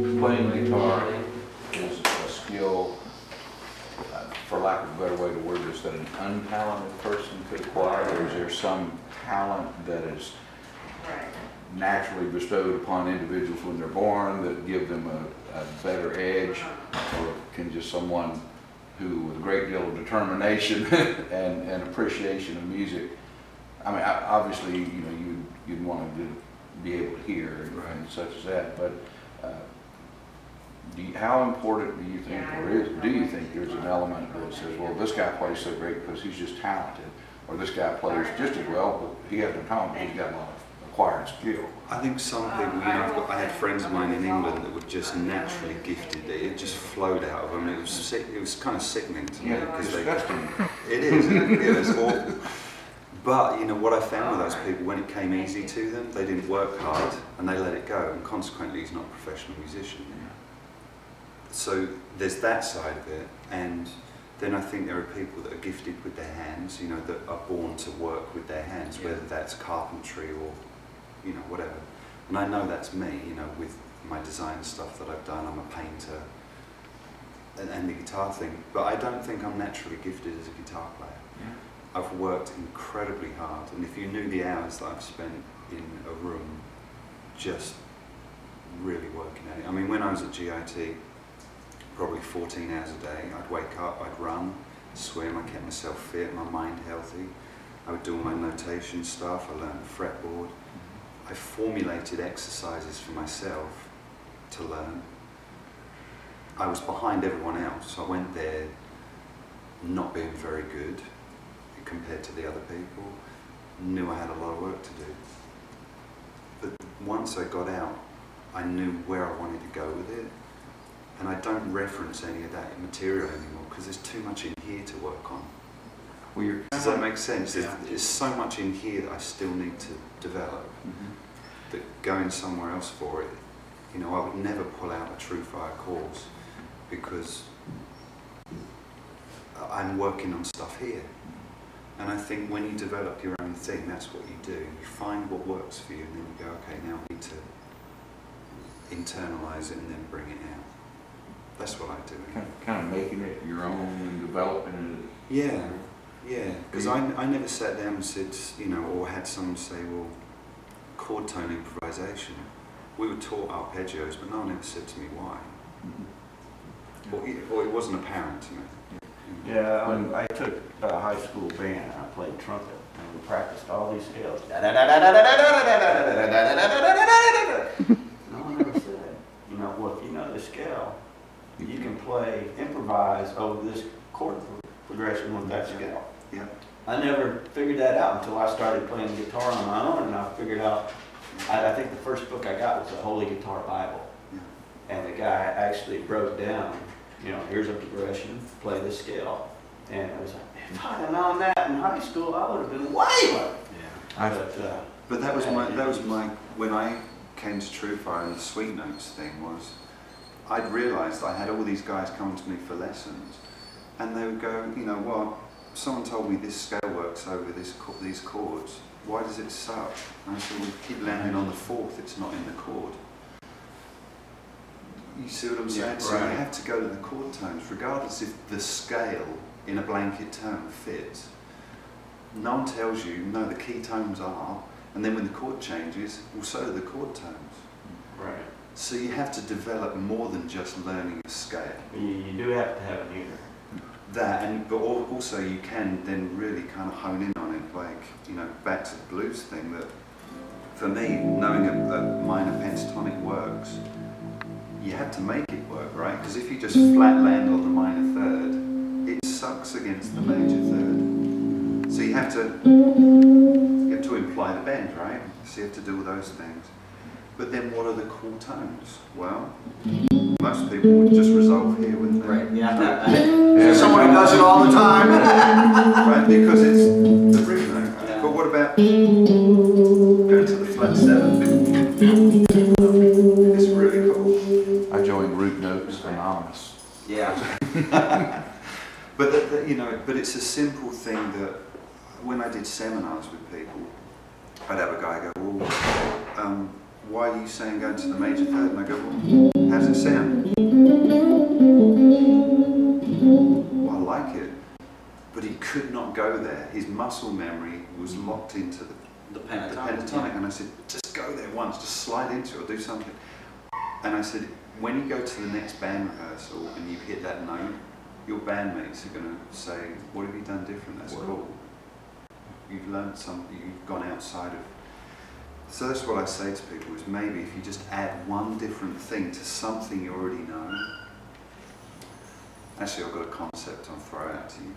Playing guitar is a skill, uh, for lack of a better way to word this, that an untalented person could acquire? Or is there some talent that is naturally bestowed upon individuals when they're born that give them a, a better edge? Or can just someone who, with a great deal of determination and, and appreciation of music, I mean, I- obviously, you know, you'd, you'd want to be able to hear and such as that, but, uh, do you, how important do you think, Yeah, or is, do you think there's an element that says, well, this guy plays so great because he's just talented, or this guy plays just as well, but he has no talent, but he's got a lot of acquired skill? I think some people, you know, I've got, I had friends of mine in England that were just naturally gifted. It just flowed out of them. It was sick, it was kind of sickening to me Yeah, because they. disgusting. It is. It, it is awful. But you know what I found with those people when it came easy to them, they didn't work hard and they let it go, and consequently, he's not a professional musician. So there's that side of it, and then I think there are people that are gifted with their hands, you know, that are born to work with their hands, Yeah. whether that's carpentry or, you know, whatever. And I know that's me, you know, with my design stuff that I've done. I'm a painter, and, and the guitar thing. But I don't think I'm naturally gifted as a guitar player. I've worked incredibly hard, and if you knew the hours that I've spent in a room just really working at it. I mean, when I was at GIT, probably 14 hours a day, I'd wake up, I'd run, swim, I kept myself fit, my mind healthy. I would do all my notation stuff, I learned fretboard. I formulated exercises for myself to learn. I was behind everyone else. So I went there not being very good compared to the other people. Knew I had a lot of work to do. But once I got out, I knew where I wanted to go with it. And I don't reference any of that material anymore because there's too much in here to work on. Well. Does that make sense? There's, Yeah. there's so much in here that I still need to develop Mhm. that going somewhere else for it, you know, I would never pull out a TrueFire course because I'm working on stuff here. And I think when you develop your own thing, that's what you do. You find what works for you and then you go, okay, now I need to internalize it and then bring it out. That's what I do. Kind of, kind of making it your own and developing it. Yeah, yeah. Because I, I never sat down and said, you know, or had someone say, well, chord tone improvisation. We were taught arpeggios, but no one ever said to me why. it. Or, it- or it wasn't apparent to me. Yeah, when I took a high school band, and I played trumpet, and we practiced all these scales. No one ever said, you know, well, if you know the scale, you can play, improvise over this chord progression with that scale. Yeah. I never figured that out until I started playing guitar on my own, and I figured out, I, I think the first book I got was the Holy Guitar Bible. Yeah. And the guy actually broke down, you know, here's a progression, play this scale. And I was like, if I'd have known that in high school, I would have been way better. I- But, uh, But that was my, that was my, when I came to TrueFire and the Sweet Notes thing was, I'd realised I had all these guys coming to me for lessons, and they would go, you know what, someone told me this scale works over this, these chords, why does it suck? And I said, we keep landing on the fourth, it's not in the chord. You see what I'm saying? Yeah, so you have to go to the chord tones, regardless if the scale in a blanket term fits. No one tells you, no, the key tones are, and then when the chord changes, well, so do the chord tones. right. So you have to develop more than just learning a scale. You, you do have to have an ear. That, and but also you can then really kind of hone in on it, like you know, back to the blues thing. That for me, knowing a, a minor pentatonic works, you have to make it work, right? Because if you just flat land on the minor third, it sucks against the major third. So you have to you have to imply the bend, right? So you have to do all those things. But then what are the cool tones? Well, most people would just resolve here, wouldn't they? yeah. Someone who does it all the time. right? Because it's the root note. Yeah. But what about going to the flat seven? It's really cool. I joined Root Notes Anonymous. Yeah. But the, the, you know, but it's a simple thing that when I did seminars with people, I'd have a guy go, "Well, um, why are you saying going to the major third? And I go, well, how does it sound? Well, I like it. But he could not go there. His muscle memory was locked into the, The the pentatonic. And I said, just go there once, just slide into it or do something. And I said, when you go to the next band rehearsal and you hit that note, your bandmates are going to say, what have you done different? That's cool. You've learned something, you've gone outside of. So that's what I say to people is maybe if you just add one different thing to something you already know. Actually, I've got a concept I'll throw out to you.